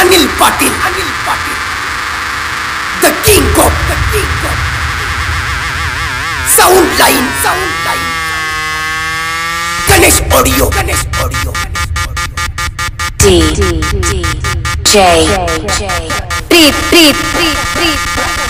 Anil Patil, Anil Patil, the king of, the king of, sound line, sound line, Ganesh audio, Ganesh audio, D D J J Beep beep beep beep.